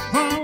Oh.